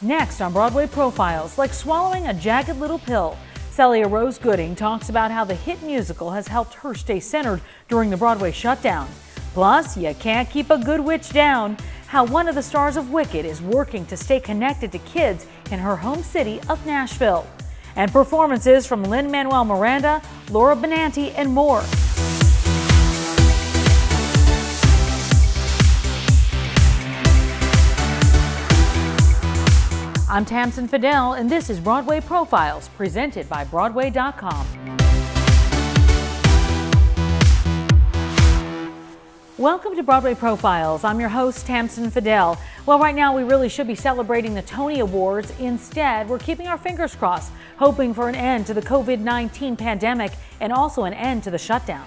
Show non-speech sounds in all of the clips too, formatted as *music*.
Next on Broadway Profiles, like swallowing a jagged little pill, Celia Rose Gooding talks about how the hit musical has helped her stay centered during the Broadway shutdown. Plus, you can't keep a good witch down. How one of the stars of Wicked is working to stay connected to kids in her home city of Nashville. And performances from Lin-Manuel Miranda, Laura Benanti, and more. I'm Tamsen Fadal, and this is Broadway Profiles, presented by Broadway.com. Welcome to Broadway Profiles. I'm your host, Tamsen Fadal. Well, right now we really should be celebrating the Tony Awards. Instead, we're keeping our fingers crossed, hoping for an end to the COVID 19 pandemic and also an end to the shutdown.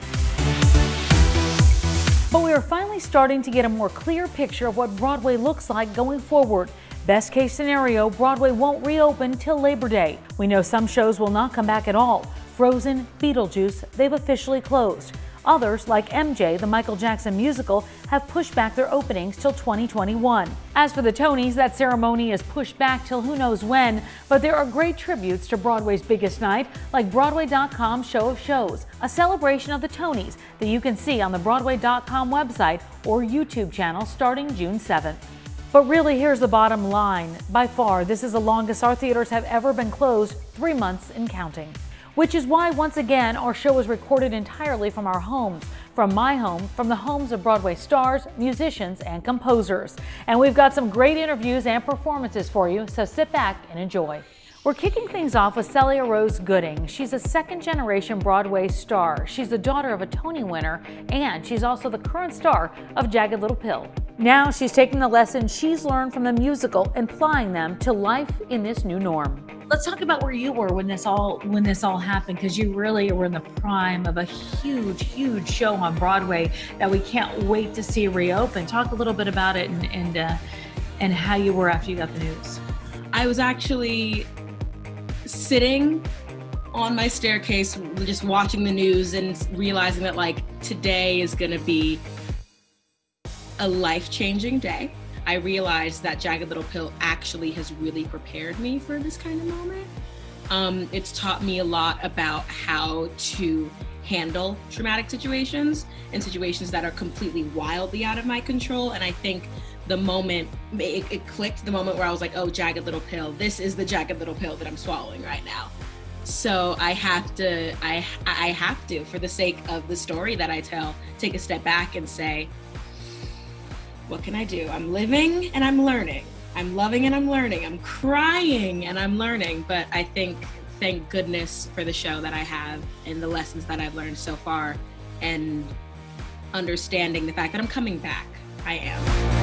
But we are finally starting to get a more clear picture of what Broadway looks like going forward. Best case scenario, Broadway won't reopen till Labor Day. We know some shows will not come back at all. Frozen, Beetlejuice, they've officially closed. Others, like MJ, the Michael Jackson musical, have pushed back their openings till 2021. As for the Tonys, that ceremony is pushed back till who knows when, but there are great tributes to Broadway's biggest night, like Broadway.com Show of Shows, a celebration of the Tonys that you can see on the Broadway.com website or YouTube channel starting June 7th. But really, here's the bottom line. By far, this is the longest our theaters have ever been closed, three months and counting. Which is why, once again, our show is recorded entirely from our homes, from my home, from the homes of Broadway stars, musicians, and composers. And we've got some great interviews and performances for you, so sit back and enjoy. We're kicking things off with Celia Rose Gooding. She's a second generation Broadway star. She's the daughter of a Tony winner, and she's also the current star of Jagged Little Pill. Now she's taking the lessons she's learned from the musical and applying them to life in this new norm. Let's talk about where you were when this all when this all happened because you really were in the prime of a huge, huge show on Broadway that we can't wait to see reopen. Talk a little bit about it and and, uh, and how you were after you got the news. I was actually sitting on my staircase just watching the news and realizing that like today is going to be a life-changing day i realized that jagged little pill actually has really prepared me for this kind of moment. Um, it's taught me a lot about how to handle traumatic situations and situations that are completely wildly out of my control and i think the moment it, it, clicked the moment where i was like oh jagged little pill. This is the jagged little pill that i'm swallowing right now. So i have to i i have to for the sake of the story that i tell take a step back and say what can i do? I'm living and i'm learning. I'm loving and i'm learning. I'm crying and i'm learning. But i think thank goodness for the show that i have and the lessons that i've learned so far and understanding the fact that i'm coming back. I am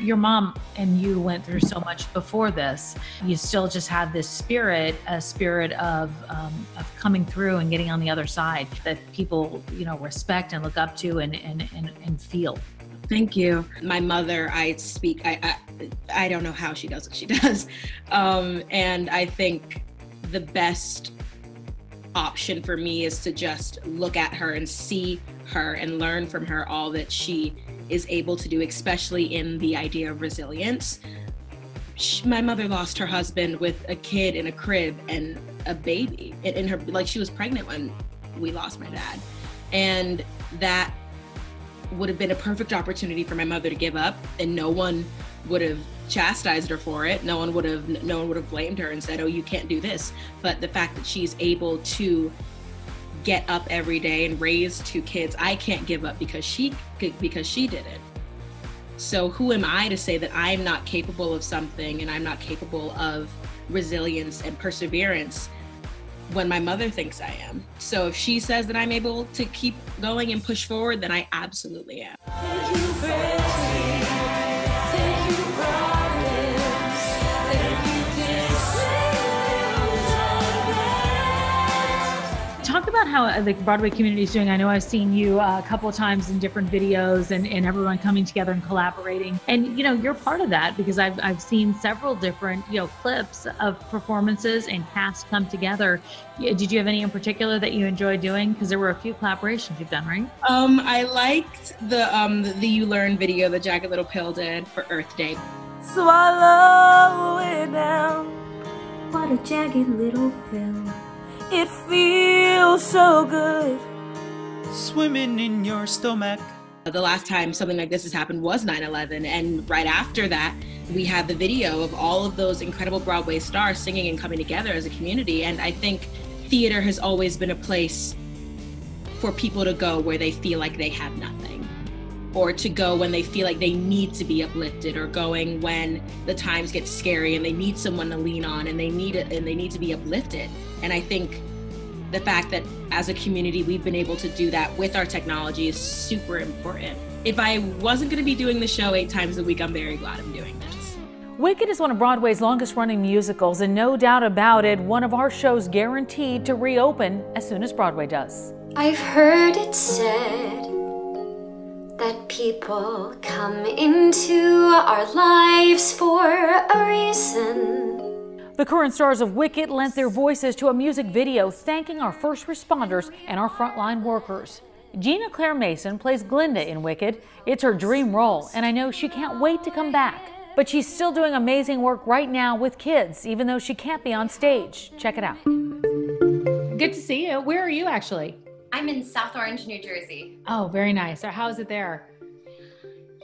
your mom and you went through so much before this. You still just have this spirit, a spirit of um, of coming through and getting on the other side that people you know respect and look up to and and and, and feel. Thank you. My mother, I speak. I, I I don't know how she does what she *laughs* does, um, and I think the best option for me is to just look at her and see her and learn from her all that she is able to do, especially in the idea of resilience. She, my mother lost her husband with a kid in a crib and a baby in, in her, like she was pregnant when we lost my dad. And that would have been a perfect opportunity for my mother to give up and no one would have chastised her for it no one would have no one would have blamed her and said oh you can't do this but the fact that she's able to get up every day and raise two kids i can't give up because she because she did it. So who am i to say that i'm not capable of something and i'm not capable of resilience and perseverance when my mother thinks i am? So if she says that i'm able to keep going and push forward then i absolutely am how uh, the Broadway community is doing. I know I've seen you uh, a couple of times in different videos and, and everyone coming together and collaborating. And, you know, you're part of that because I've, I've seen several different, you know, clips of performances and casts come together. Did you have any in particular that you enjoyed doing? Because there were a few collaborations you've done, right? Um, I liked the, um, the, the You Learn video that Jagged Little Pill did for Earth Day swallow it down. What a jagged little pill. It feels so good. Swimming in your stomach. The last time something like this has happened was 9 11. And right after that, we had the video of all of those incredible Broadway stars singing and coming together as a community. And I think theater has always been a place for people to go where they feel like they have nothing or to go when they feel like they need to be uplifted or going when the times get scary and they need someone to lean on and they need it and they need to be uplifted. And i think the fact that as a community we've been able to do that with our technology is super important. If i wasn't going to be doing the show eight times a week i'm very glad i'm doing this. Wicked is one of broadway's longest running musicals and no doubt about it one of our shows guaranteed to reopen as soon as broadway does. I've heard it said that people come into our lives for a reason. The current stars of Wicked lent their voices to a music video thanking our first responders and our frontline workers. Ginna Claire Mason plays Glinda in Wicked. It's her dream role, and I know she can't wait to come back. But she's still doing amazing work right now with kids, even though she can't be on stage. Check it out. Good to see you. Where are you actually? I'm in South Orange, New Jersey. Oh, very nice. How is it there?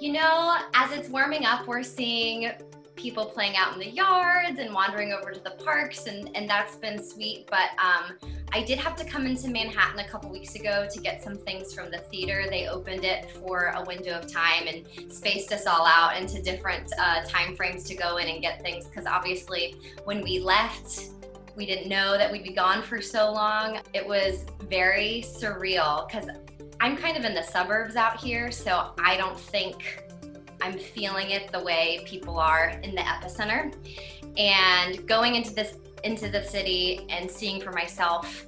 You know, as it's warming up, we're seeing people playing out in the yards and wandering over to the parks, and, and that's been sweet. But um, I did have to come into Manhattan a couple weeks ago to get some things from the theater. They opened it for a window of time and spaced us all out into different uh, time frames to go in and get things. Because obviously, when we left, we didn't know that we'd be gone for so long. It was very surreal because I'm kind of in the suburbs out here, so I don't think I'm feeling it the way people are in the epicenter. And going into this into the city and seeing for myself,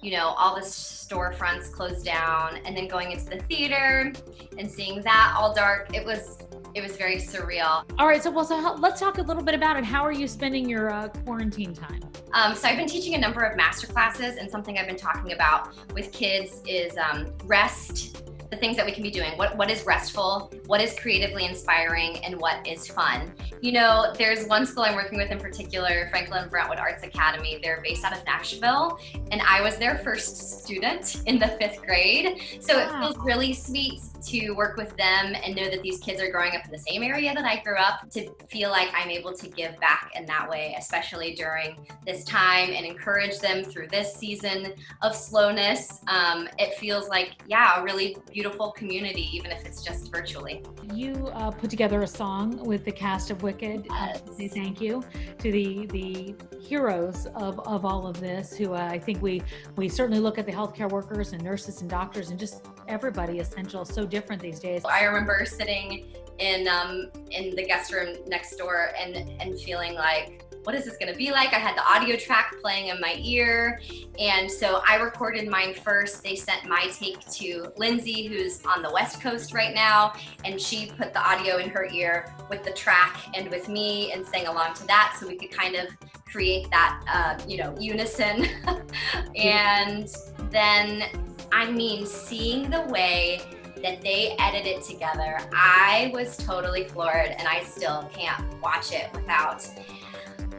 you know, all the storefronts closed down and then going into the theater and seeing that all dark, it was it was very surreal. All right, so well, so let's talk a little bit about it. How are you spending your uh, quarantine time? Um, so I've been teaching a number of master classes, and something I've been talking about with kids is um, rest the things that we can be doing. What what is restful, what is creatively inspiring, and what is fun. You know, there's one school I'm working with in particular, Franklin Brentwood Arts Academy. They're based out of Nashville, and I was their first student in the fifth grade. So wow. it feels really sweet to work with them and know that these kids are growing up in the same area that I grew up to feel like I'm able to give back in that way, especially during this time and encourage them through this season of slowness. Um, it feels like, yeah, a really beautiful community, even if it's just virtually. You uh, put together a song with the cast of Wicked. Yes. Uh, say thank you to the the heroes of, of all of this who uh, I think we we certainly look at the healthcare workers and nurses and doctors and just everybody essential so different these days. I remember sitting in um, in the guest room next door and and feeling like what is this going to be like? I had the audio track playing in my ear. And so I recorded mine first. They sent my take to Lindsay, who's on the West Coast right now. And she put the audio in her ear with the track and with me and sang along to that so we could kind of create that, uh, you know, unison. *laughs* and then, I mean, seeing the way that they edited together, I was totally floored and I still can't watch it without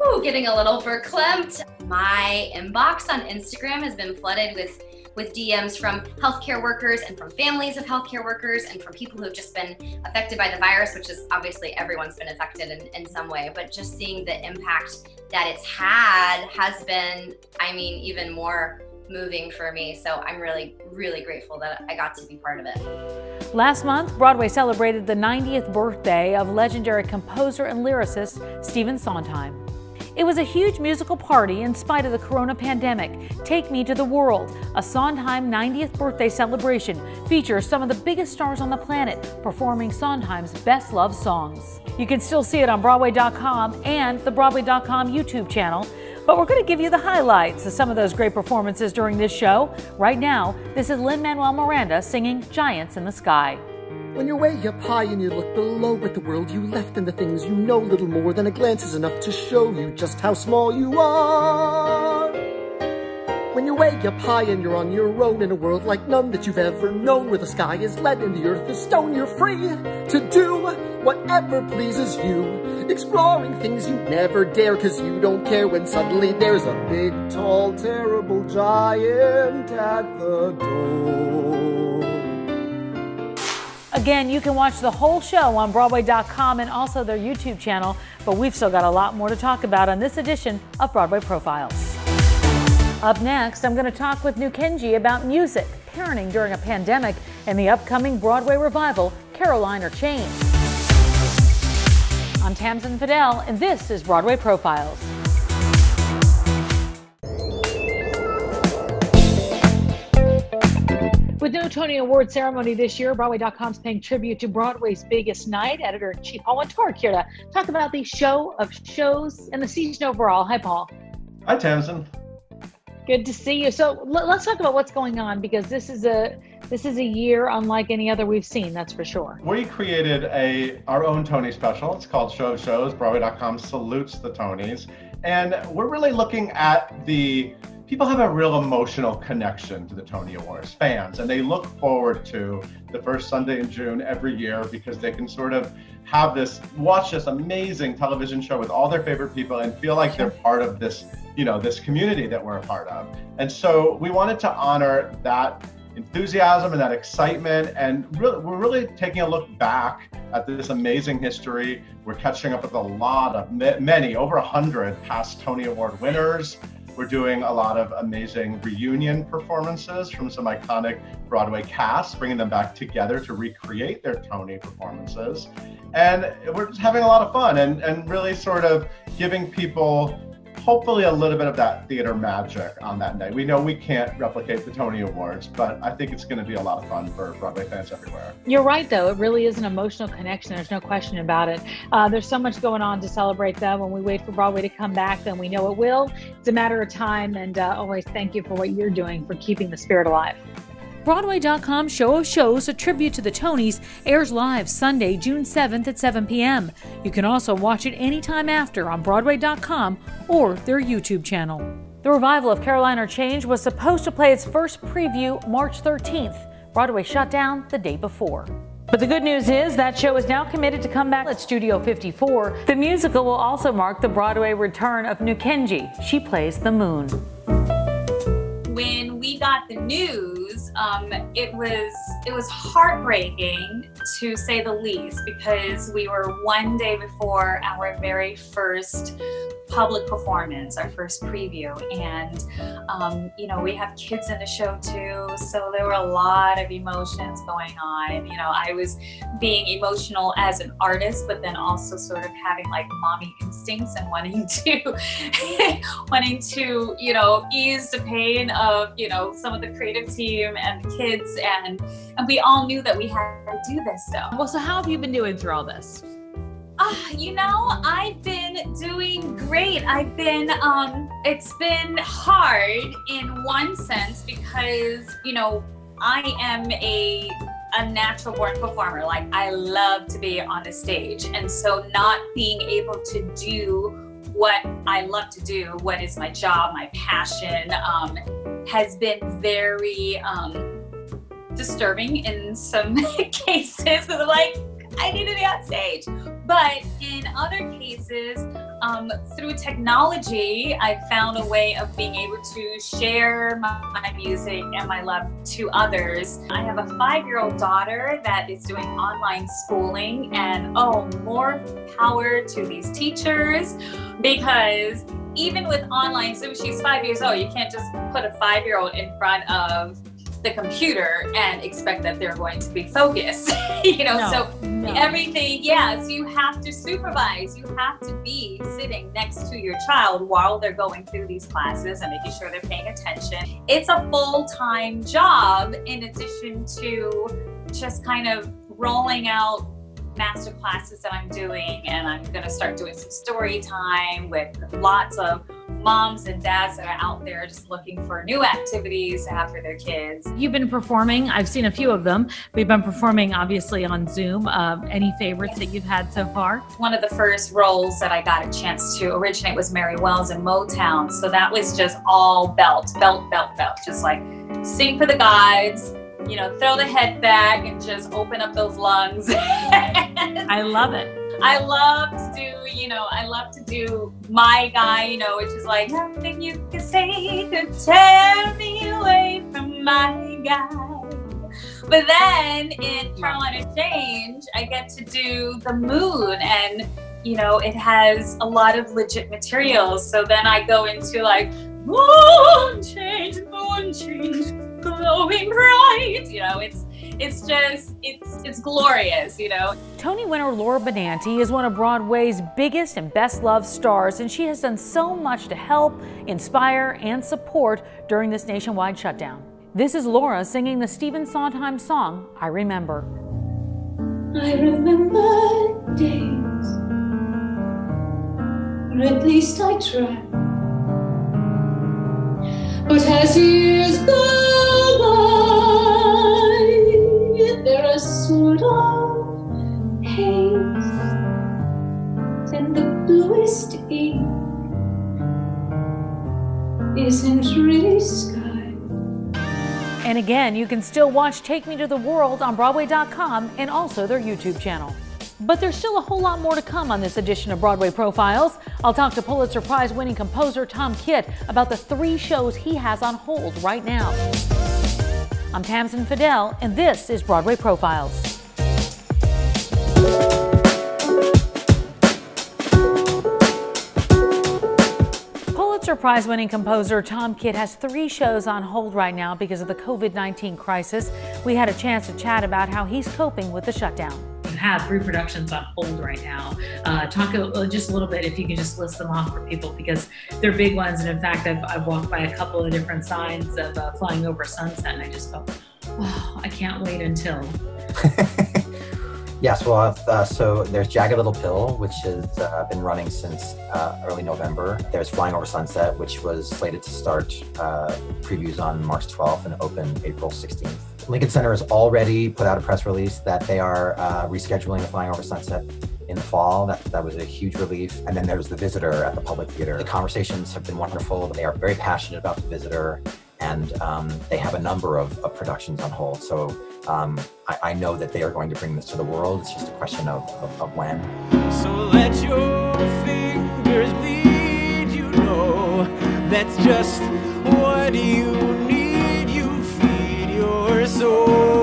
whew, getting a little verklempt. My inbox on Instagram has been flooded with with DMs from healthcare workers and from families of healthcare workers and from people who've just been affected by the virus, which is obviously everyone's been affected in, in some way, but just seeing the impact that it's had has been, I mean, even more moving for me. So I'm really, really grateful that I got to be part of it. Last month, Broadway celebrated the 90th birthday of legendary composer and lyricist Stephen Sondheim. It was a huge musical party in spite of the corona pandemic. Take Me to the World, a Sondheim 90th birthday celebration, features some of the biggest stars on the planet performing Sondheim's best loved songs. You can still see it on Broadway.com and the Broadway.com YouTube channel. But we're going to give you the highlights of some of those great performances during this show. Right now, this is Lin Manuel Miranda singing Giants in the Sky. When you're way up high and you look below at the world you left and the things you know little more than a glance is enough to show you just how small you are. When you wake up high and you're on your own in a world like none that you've ever known, where the sky is lead and the earth is stone, you're free to do whatever pleases you. Exploring things you never dare, cause you don't care when suddenly there's a big, tall, terrible giant at the door. Again, you can watch the whole show on Broadway.com and also their YouTube channel, but we've still got a lot more to talk about on this edition of Broadway Profiles. Up next, I'm going to talk with N'Kenge about music, parenting during a pandemic, and the upcoming Broadway revival, Caroline or Change. I'm Tamsen Fadal, and this is Broadway Profiles. With no Tony Award ceremony this year, Broadway.com is paying tribute to Broadway's biggest night. Editor in chief Paul Wontorek here to talk about the show of shows and the season overall. Hi, Paul. Hi, Tamsen. Good to see you. So let's talk about what's going on because this is a this is a year unlike any other we've seen. That's for sure. We created a our own Tony special. It's called Show of Shows. Broadway.com salutes the Tonys, and we're really looking at the people have a real emotional connection to the Tony Awards, fans, and they look forward to the first Sunday in June every year because they can sort of have this, watch this amazing television show with all their favorite people and feel like they're part of this, you know, this community that we're a part of. And so we wanted to honor that enthusiasm and that excitement. And really, we're really taking a look back at this amazing history. We're catching up with a lot of many, over a hundred past Tony Award winners. We're doing a lot of amazing reunion performances from some iconic Broadway casts, bringing them back together to recreate their Tony performances. And we're just having a lot of fun and, and really sort of giving people hopefully a little bit of that theater magic on that night. We know we can't replicate the Tony Awards, but I think it's going to be a lot of fun for Broadway fans everywhere. You're right, though. It really is an emotional connection. There's no question about it. Uh, there's so much going on to celebrate that. When we wait for Broadway to come back, then we know it will. It's a matter of time. And uh, always thank you for what you're doing for keeping the spirit alive. Broadway.com Show of Shows, a tribute to the Tonys, airs live Sunday, June 7th at 7 p.m. You can also watch it anytime after on Broadway.com or their YouTube channel. The revival of Caroline or Change was supposed to play its first preview March 13th. Broadway shut down the day before. But the good news is that show is now committed to come back at Studio 54. The musical will also mark the Broadway return of N'Kenge. She plays the moon. When we got the news, um, it was it was heartbreaking to say the least because we were one day before our very first public performance, our first preview. And, um, you know, we have kids in the show too. So there were a lot of emotions going on. You know, I was being emotional as an artist, but then also sort of having like mommy instincts and wanting *laughs* to, wanting to, you know, ease the pain of, you know, some of the creative team and the kids. And, and we all knew that we had to do this though. Well, so how have you been doing through all this? Uh, you know, I've been doing great. I've been, um, it's been hard in one sense because, you know, I am a a natural born performer. Like I love to be on the stage. And so not being able to do what I love to do, what is my job, my passion, um, has been very um, disturbing in some *laughs* cases I'm like, I need to be on stage. But in other cases, um, through technology, I found a way of being able to share my, my music and my love to others. I have a five year old daughter that is doing online schooling, and oh, more power to these teachers because even with online, so she's five years old, you can't just put a five year old in front of the computer and expect that they're going to be focused. *laughs* you know, no, so no. everything, yeah, so you have to supervise, you have to be sitting next to your child while they're going through these classes and making sure they're paying attention. It's a full time job in addition to just kind of rolling out master classes that I'm doing, and I'm going to start doing some story time with lots of moms and dads that are out there just looking for new activities to have for their kids. You've been performing. I've seen a few of them. We've been performing obviously on Zoom. Uh, any favorites that you've had so far? One of the first roles that I got a chance to originate was Mary Wells in Motown. So that was just all belt, belt, belt, belt. Just like sing for the guides, you know, throw the head back and just open up those lungs. *laughs* I love it. I love to do, you know, I love to do my guy, you know, which is like nothing you can say could tear me away from my guy. But then in Caroline or Change, I get to do the moon and you know, it has a lot of legit materials. So then I go into like moon change, moon change, glowing bright. You know, it's it's just it's it's glorious you know? Tony winner laura benanti is one of broadway's biggest and best loved stars and she has done so much to help inspire and support during this nationwide shutdown. This is laura singing the stephen sondheim song i remember. I remember days or at least i tried but as years go isn't really sky. And again, you can still watch Take Me to the World on Broadway.com and also their YouTube channel. But there's still a whole lot more to come on this edition of Broadway Profiles. I'll talk to Pulitzer Prize winning composer Tom Kitt about the three shows he has on hold right now. I'm Tamsen Fadal, and this is Broadway Profiles. Pulitzer Prize winning composer Tom Kitt has three shows on hold right now because of the COVID 19 crisis. We had a chance to chat about how he's coping with the shutdown. You have three productions on hold right now. Uh, talk a, just a little bit if you can just list them off for people because they're big ones. And in fact, I've, I've walked by a couple of different signs of uh, flying over sunset, and I just go, wow, I can't wait until. *laughs* Yes, well, uh, so there's Jagged Little Pill, which has uh, been running since uh, early November. There's Flying Over Sunset, which was slated to start uh, previews on March 12th and open April 16th. Lincoln Center has already put out a press release that they are uh, rescheduling Flying Over Sunset in the fall. That, that was a huge relief. And then there's The Visitor at the Public Theater. The conversations have been wonderful. They are very passionate about The Visitor and um, they have a number of, of, productions on hold. So um, I, I, know that they are going to bring this to the world. It's just a question of, of, of when. So let your fingers bleed, you know, that's just what you need. You feed your soul.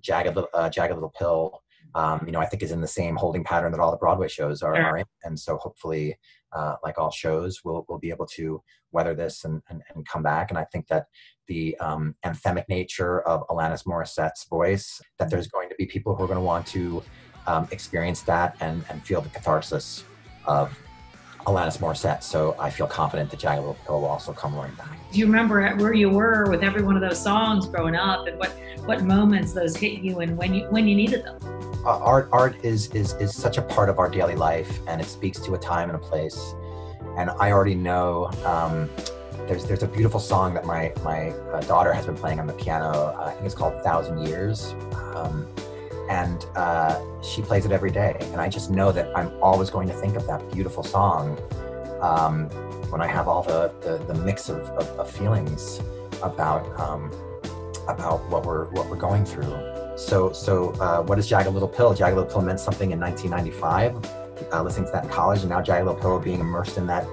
Jagged, uh, Jagged Little Pill, um, you know, I think is in the same holding pattern that all the Broadway shows are, are in. And so hopefully, uh, like all shows, we'll, we'll be able to weather this and, and, and come back. And I think that the um, anthemic nature of Alanis Morissette's voice, that there's going to be people who are going to want to um, experience that and, and feel the catharsis of Alanis Morissette. So I feel confident that Jagged Little Pill will also come roaring back. Do you remember where you were with every one of those songs growing up, and what what moments those hit you, and when you when you needed them? Uh, art art is is is such a part of our daily life, and it speaks to a time and a place. And I already know. Um, there's, there's a beautiful song that my my uh, daughter has been playing on the piano. Uh, I think it's called Thousand Years. Um, and uh, she plays it every day. And I just know that I'm always going to think of that beautiful song um, when I have all the, the, the mix of, of, of, feelings about um, about what we're what we're going through. So so uh, what is Jagged Little Pill? Jagged Little Pill meant something in 1995. Uh, listening to that in college, and now Jagged Little Pill being immersed in that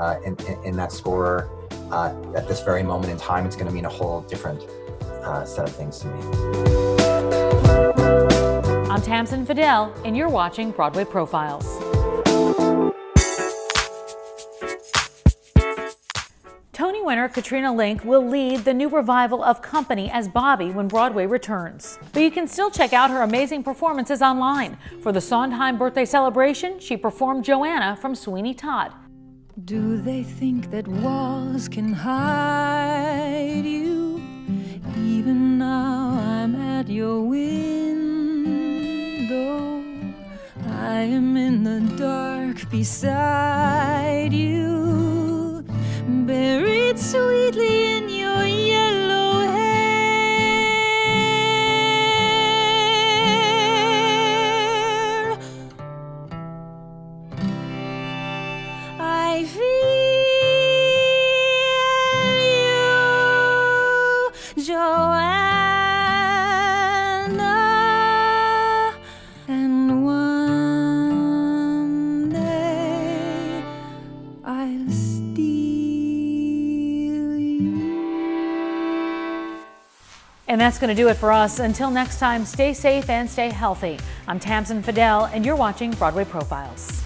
uh, in, in, in, that score uh, at this very moment in time, it's going to mean a whole different uh, set of things to me. I'm Tamsen Fadal, and you're watching Broadway Profiles. Tony winner Katrina Lenk will lead the new revival of Company as Bobby when Broadway returns. But you can still check out her amazing performances online. For the Sondheim birthday celebration, she performed Joanna from Sweeney Todd. Do they think that walls can hide you? Even now I'm at your window. I am in the dark beside you, buried sweetly in your And that's going to do it for us. Until next time, stay safe and stay healthy. I'm Tamsen Fadal, and you're watching Broadway Profiles.